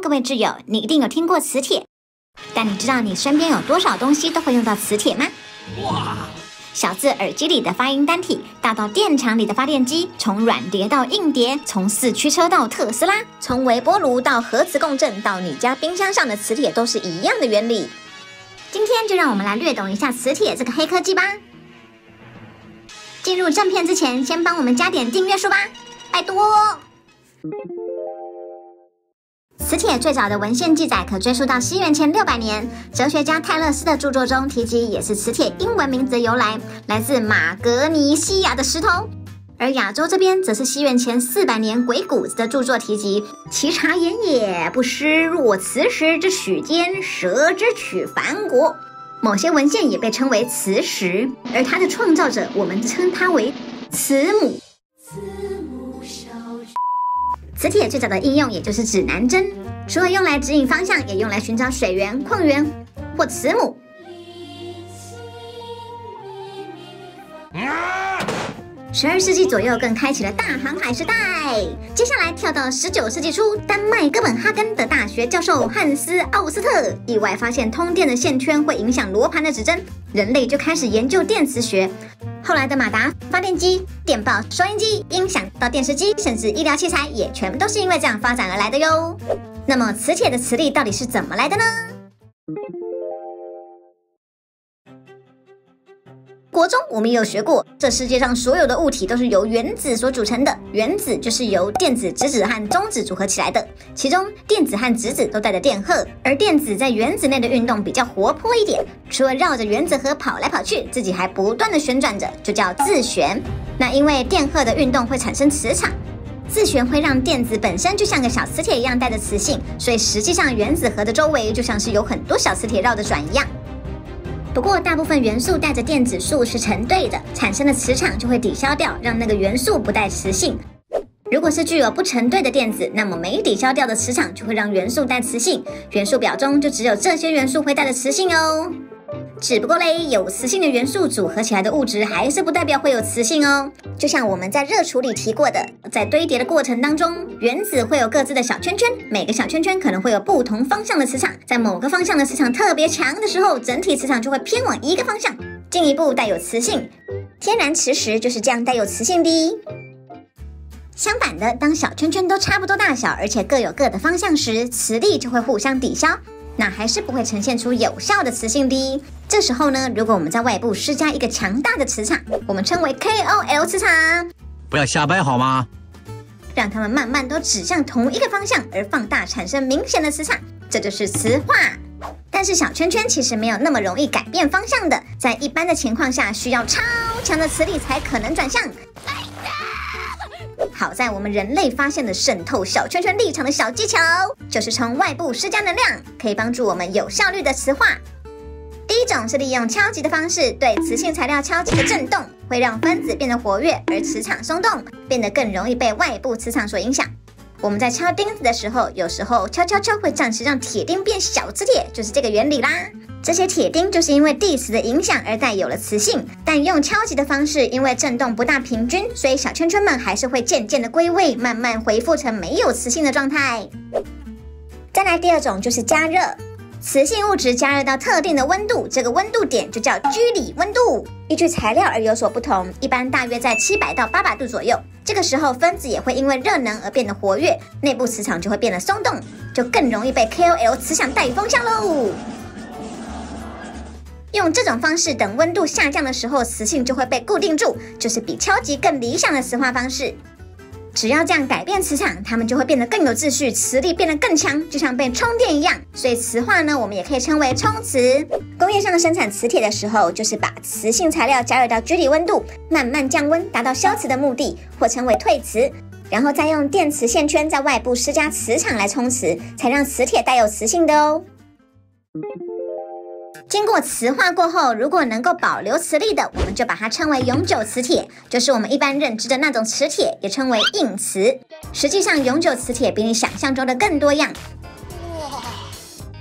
各位挚友，你一定有听过磁铁，但你知道你身边有多少东西都会用到磁铁吗？哇！小字耳机里的发音单体，大到电厂里的发电机，从软碟到硬碟，从四驱车到特斯拉，从微波炉到核磁共振，到你家冰箱上的磁铁，都是一样的原理。今天就让我们来略懂一下磁铁这个黑科技吧。进入正片之前，先帮我们加点订阅数吧，拜托。磁铁最早的文献记载可追溯到西元前六百年，哲学家泰勒斯的著作中提及，也是磁铁英文名字的由来，来自马格尼西亚的石头。而亚洲这边则是西元前四百年鬼谷子的著作提及，其茶言也不失若磁石之取坚，蛇之取凡国。某些文献也被称为磁石，而它的创造者，我们称它为慈母。磁铁最早的应用也就是指南针，除了用来指引方向，也用来寻找水源、矿源或慈母。十二世纪左右，更开启了大航海时代。接下来跳到十九世纪初，丹麦哥本哈根的大学教授汉斯奥斯特意外发现通电的线圈会影响罗盘的指针，人类就开始研究电磁学。后来的马达、发电机、电报、收音机、音响到电视机，甚至医疗器材，也全部都是因为这样发展而来的哟。那么磁铁的磁力到底是怎么来的呢？国中我们也有学过，这世界上所有的物体都是由原子所组成的，原子就是由电子、质子和中子组合起来的。其中电子和质子都带着电荷，而电子在原子内的运动比较活泼一点，除了绕着原子核跑来跑去，自己还不断的旋转着，就叫自旋。那因为电荷的运动会产生磁场，自旋会让电子本身就像个小磁铁一样带着磁性，所以实际上原子核的周围就像是有很多小磁铁绕着转一样。不过，大部分元素带着电子数是成对的，产生的磁场就会抵消掉，让那个元素不带磁性。如果是具有不成对的电子，那么没抵消掉的磁场就会让元素带磁性，元素表中就只有这些元素会带着磁性哦。只不过嘞，有磁性的元素组合起来的物质还是不代表会有磁性哦。就像我们在热处理提过的，在堆叠的过程当中，原子会有各自的小圈圈，每个小圈圈可能会有不同方向的磁场，在某个方向的磁场特别强的时候，整体磁场就会偏往一个方向，进一步带有磁性。天然磁石就是这样带有磁性的。相反的，当小圈圈都差不多大小，而且各有各的方向时，磁力就会互相抵消。那还是不会呈现出有效的磁性的。这时候呢，如果我们在外部施加一个强大的磁场，我们称为 KOL 磁场，不要瞎掰好吗？让它们慢慢都指向同一个方向而放大，产生明显的磁场，这就是磁化。但是小圈圈其实没有那么容易改变方向的，在一般的情况下，需要超强的磁力才可能转向。好在我们人类发现的渗透小圈圈立场的小技巧，就是从外部施加能量，可以帮助我们有效率的磁化。第一种是利用敲击的方式对磁性材料敲击的震动，会让分子变得活跃，而磁场松动，变得更容易被外部磁场所影响。我们在敲钉子的时候，有时候敲敲敲会暂时让铁钉变小磁铁，就是这个原理啦。这些铁钉就是因为地磁的影响而带有了磁性，但用敲击的方式，因为震动不大平均，所以小圈圈们还是会渐渐的归位，慢慢恢复成没有磁性的状态。再来第二种就是加热，磁性物质加热到特定的温度，这个温度点就叫居里温度，依据材料而有所不同，一般大约在七百到八百度左右。这个时候分子也会因为热能而变得活跃，内部磁场就会变得松动，就更容易被 KOL 磁场带风向喽。用这种方式，等温度下降的时候，磁性就会被固定住，就是比敲击更理想的磁化方式。只要这样改变磁场，它们就会变得更有秩序，磁力变得更强，就像被充电一样。所以磁化呢，我们也可以称为充磁。工业上生产磁铁的时候，就是把磁性材料加热到居里温度，慢慢降温，达到消磁的目的，或称为退磁。然后再用电磁线圈在外部施加磁场来充磁，才让磁铁带有磁性的哦。经过磁化过后，如果能够保留磁力的，我们就把它称为永久磁铁，就是我们一般认知的那种磁铁，也称为硬磁。实际上，永久磁铁比你想象中的更多样。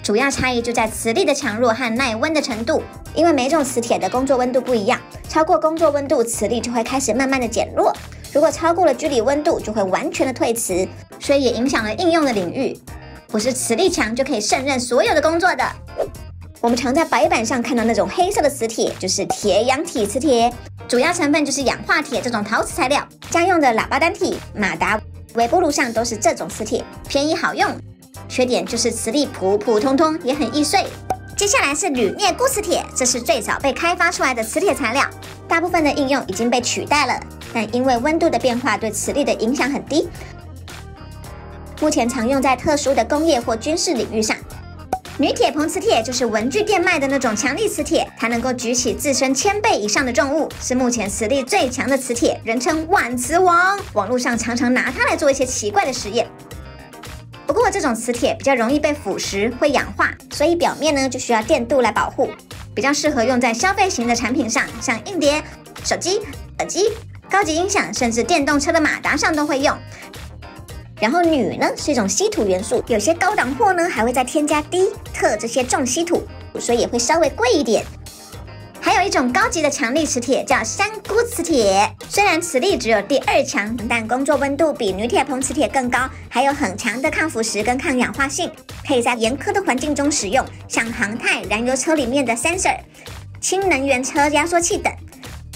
主要差异就在磁力的强弱和耐温的程度，因为每种磁铁的工作温度不一样，超过工作温度，磁力就会开始慢慢的减弱；如果超过了居里温度，就会完全的退磁，所以也影响了应用的领域。不是磁力强就可以胜任所有的工作的。我们常在白板上看到那种黑色的磁铁，就是铁氧体磁铁，主要成分就是氧化铁这种陶瓷材料。家用的喇叭单体、马达、微波炉上都是这种磁铁，便宜好用。缺点就是磁力普普通通，也很易碎。接下来是铝镍钴磁铁，这是最早被开发出来的磁铁材料，大部分的应用已经被取代了，但因为温度的变化对磁力的影响很低，目前常用在特殊的工业或军事领域上。铝铁硼磁铁就是文具店卖的那种强力磁铁，它能够举起自身千倍以上的重物，是目前磁力最强的磁铁，人称万磁王。网络上常常拿它来做一些奇怪的实验。不过这种磁铁比较容易被腐蚀，会氧化，所以表面呢就需要电镀来保护，比较适合用在消费型的产品上，像硬碟、手机、耳机、高级音响，甚至电动车的马达上都会用。然后铝呢是一种稀土元素，有些高档货呢还会再添加低特这些重稀土，所以也会稍微贵一点。还有一种高级的强力磁铁叫山钴磁铁，虽然磁力只有第二强，但工作温度比铝铁硼磁铁更高，还有很强的抗腐蚀跟抗氧化性，可以在严苛的环境中使用，像航太燃油车里面的 sensor、氢能源车压缩器等。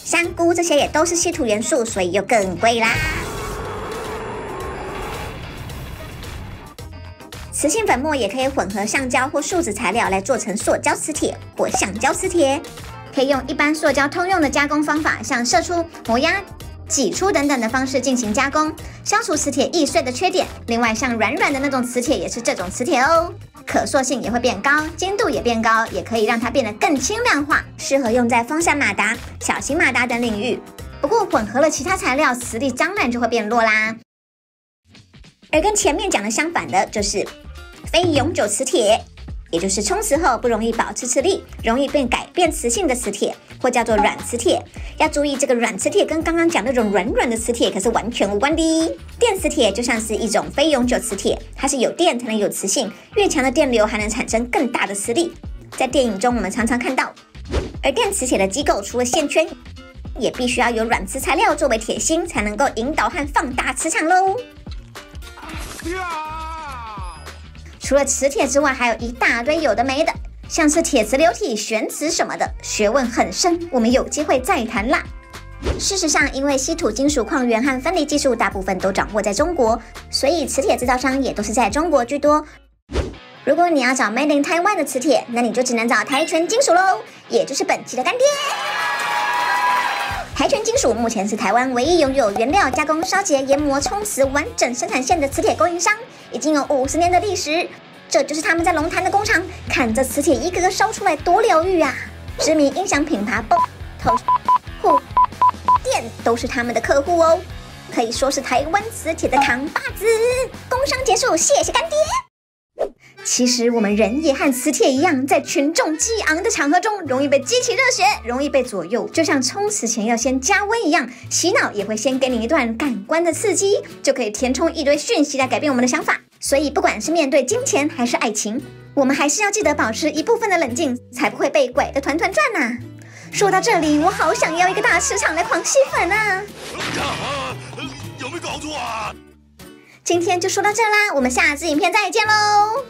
山钴这些也都是稀土元素，所以又更贵啦。磁性粉末也可以混合橡胶或树脂材料来做成塑胶磁铁或橡胶磁铁，可以用一般塑胶通用的加工方法，像射出、磨压、挤出等等的方式进行加工，消除磁铁易碎的缺点。另外，像软软的那种磁铁也是这种磁铁哦，可塑性也会变高，精度也变高，也可以让它变得更轻量化，适合用在风扇马达、小型马达等领域。不过混合了其他材料，磁力当然就会变弱啦。而跟前面讲的相反的，就是。非永久磁铁，也就是充磁后不容易保持磁力，容易变改变磁性的磁铁，或叫做软磁铁。要注意，这个软磁铁跟刚刚讲那种软软的磁铁可是完全无关的。电磁铁就像是一种非永久磁铁，它是有电才能有磁性，越强的电流还能产生更大的磁力。在电影中我们常常看到，而电磁铁的机构除了线圈，也必须要有软磁材料作为铁芯，才能够引导和放大磁场喽。除了磁铁之外，还有一大堆有的没的，像是铁磁流体、旋磁什么的，学问很深。我们有机会再谈啦。事实上，因为稀土金属矿源和分离技术大部分都掌握在中国，所以磁铁制造商也都是在中国居多。如果你要找 Made in Taiwan 的磁铁，那你就只能找台全金属喽，也就是本期的干爹。台全金属目前是台湾唯一拥有原料加工、烧结、研磨、冲磁完整生产线的磁铁供应商。已经有五十年的历史，这就是他们在龙潭的工厂。看这磁铁一个个烧出来，多疗愈啊！知名音响品牌 b o 户电都是他们的客户哦，可以说是台湾磁铁的扛把子。工商结束，谢谢干爹。其实我们人也和磁铁一样，在群众激昂的场合中，容易被激起热血，容易被左右，就像充磁前要先加温一样，洗脑也会先给你一段感官的刺激，就可以填充一堆讯息来改变我们的想法。所以，不管是面对金钱还是爱情，我们还是要记得保持一部分的冷静，才不会被拐得团团转呐。说到这里，我好想要一个大市场来狂吸粉啊！有没有搞错啊？今天就说到这啦，我们下支影片再见喽。